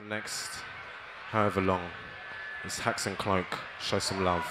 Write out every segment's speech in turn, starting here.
for the next however long. It's Hacks and Cloak. Show some love.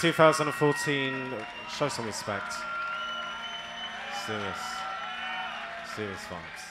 2014. Show some respect. Serious. Serious vibes.